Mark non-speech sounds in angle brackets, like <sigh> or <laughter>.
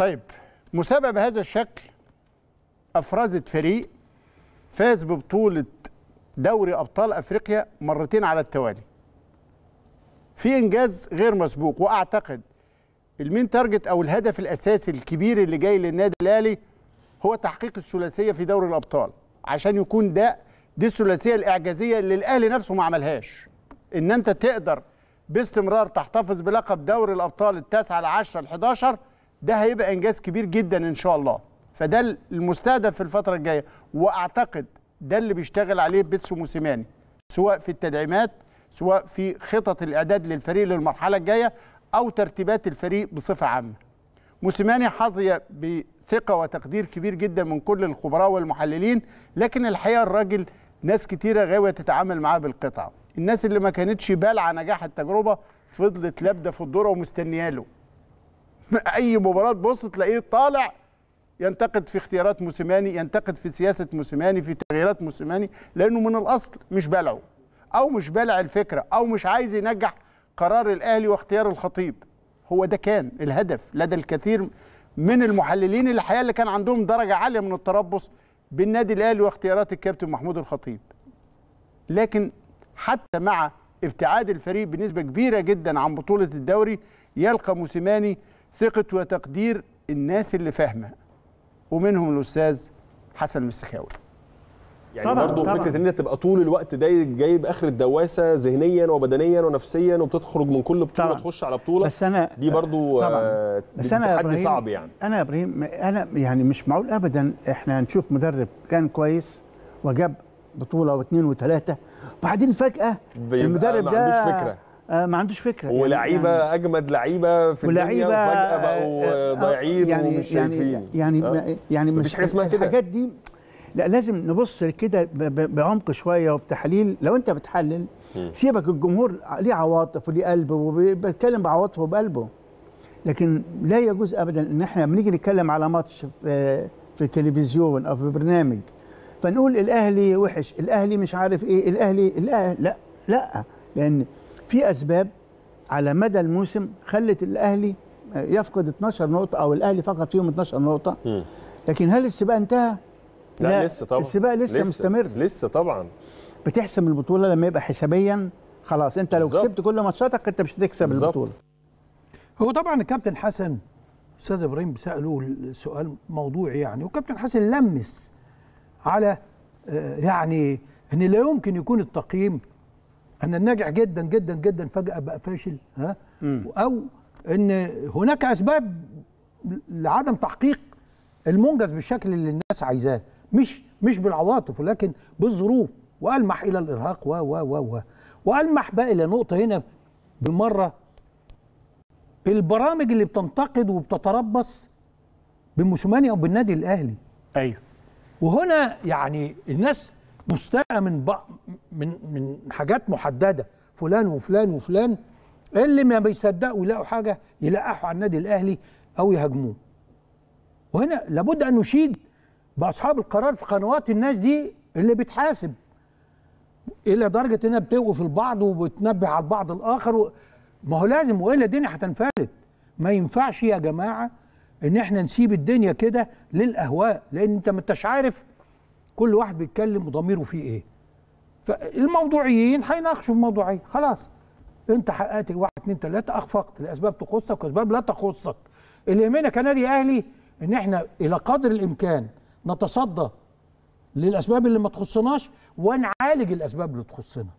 طيب مسابقه بهذا الشكل أفرزت فريق فاز ببطولة دوري أبطال أفريقيا مرتين على التوالي. في إنجاز غير مسبوق وأعتقد ال main target أو الهدف الأساسي الكبير اللي جاي للنادي الأهلي هو تحقيق الثلاثية في دوري الأبطال عشان يكون ده دي الثلاثية الإعجازية اللي الأهلي نفسه ما عملهاش. إن أنت تقدر باستمرار تحتفظ بلقب دوري الأبطال التاسع العشرة ال11 ده هيبقى إنجاز كبير جدا إن شاء الله. فده المستهدف في الفترة الجاية وأعتقد ده اللي بيشتغل عليه بيتسو موسيماني سواء في التدعيمات سواء في خطط الإعداد للفريق للمرحلة الجاية أو ترتيبات الفريق بصفة عامة. موسيماني حظي بثقة وتقدير كبير جدا من كل الخبراء والمحللين لكن الحقيقة الراجل ناس كتيرة غاوية تتعامل معاه بالقطعه الناس اللي ما كانتش بالعة نجاح التجربة فضلت لابدة في الذره ومستنياله <laughs> اي مباراة تبص تلاقيه طالع ينتقد في اختيارات موسيماني ينتقد في سياسة موسيماني في تغييرات موسيماني لأنه من الأصل مش بالعه أو مش بالع الفكرة أو مش عايز ينجح قرار الأهلي واختيار الخطيب. هو ده كان الهدف لدى الكثير من المحللين الحقيقة اللي كان عندهم درجة عالية من التربص بالنادي الأهلي واختيارات الكابتن محمود الخطيب. لكن حتى مع ابتعاد الفريق بنسبة كبيرة جدا عن بطولة الدوري يلقى موسيماني ثقة وتقدير الناس اللي فاهمة ومنهم الأستاذ حسن المسخاوي يعني طبعاً، برضه طبعاً. فكرة إن أنت تبقى طول الوقت ده جايب آخر الدواسة ذهنيا وبدنيا ونفسيا وبتخرج من كل بطولة طبعاً. تخش على بطولة بس أنا دي برضه. آه، بس أنا يا تحدي صعب يعني أنا يا إبراهيم أنا يعني مش معقول ابدا إحنا نشوف مدرب كان كويس وجاب بطولة واثنين وثلاثة وبعدين فجأة بيبقى المدرب ما ده عندوش فكرة. آه ما عندوش فكرة. يعني- ولعيبة يعني أجمد لعيبة في الدنيا وفجأة بقوا آه، آه، ضايعين يعني ومش شايفين. يعني. يعني, يعني مفيش حاجة اسمها كده. الحاجات دي لا لازم نبص كده بعمق شوية وبتحليل. لو انت بتحلل سيبك الجمهور ليه عواطف وليه قلب وبيتكلم بعواطفه وبقلبه لكن لا يجوز ابدا إن إحنا بنيجي نتكلم على ماتش في في تلفزيون أو في برنامج فنقول الأهلي وحش الأهلي مش عارف إيه الأهلي الأهلي لا لا. لأن في أسباب على مدى الموسم خلت الأهلي يفقد 12 نقطة أو الأهلي فقد فيهم 12 نقطة. لكن هل السباق انتهى؟ لا, لسه طبعا السباق لسه, مستمر لسه طبعا بتحسم البطولة لما يبقى حسابيا خلاص انت لو. كسبت كل ماتشاتك انت مش هتكسب بالظبط. البطولة هو طبعا الكابتن حسن أستاذ إبراهيم سألوه السؤال موضوعي يعني وكابتن حسن لمس على آه، يعني إن لا يمكن يكون التقييم ان الناجح جدا جدا جدا فجأة بقى فاشل ها؟ أو إن هناك أسباب لعدم تحقيق المنجز بالشكل اللي الناس عايزاه. مش مش بالعواطف ولكن بالظروف. وألمح إلى الإرهاق و و و و. وألمح بقى إلى نقطة هنا بالمرة البرامج اللي بتنتقد وبتتربص بموسيماني أو بالنادي الأهلي. أيوه. وهنا يعني الناس مستاءة من بق... من من حاجات محددة. فلان وفلان وفلان اللي ما بيصدقوا يلاقوا حاجة يلقحوا على النادي الأهلي أو يهاجموه. وهنا لابد أن نشيد بأصحاب القرار في قنوات الناس دي اللي بتحاسب. إلى درجة إنها بتوقف البعض وبتنبه على البعض الآخر و... ما هو لازم وإلا الدنيا هتنفلت. ما ينفعش يا جماعة إن إحنا نسيب الدنيا كده للأهواء لأن أنت ما أنتش عارف كل واحد بيتكلم وضميره فيه إيه. فالموضوعيين هيناقشوا الموضوعية خلاص. أنت حققت واحد اتنين تلاتة أخفقت. لأسباب تخصك وأسباب لا تخصك. اللي يهمنا كنادي أهلي إن إحنا إلى قدر الإمكان نتصدى للأسباب اللي ما تخصناش ونعالج الأسباب اللي تخصنا.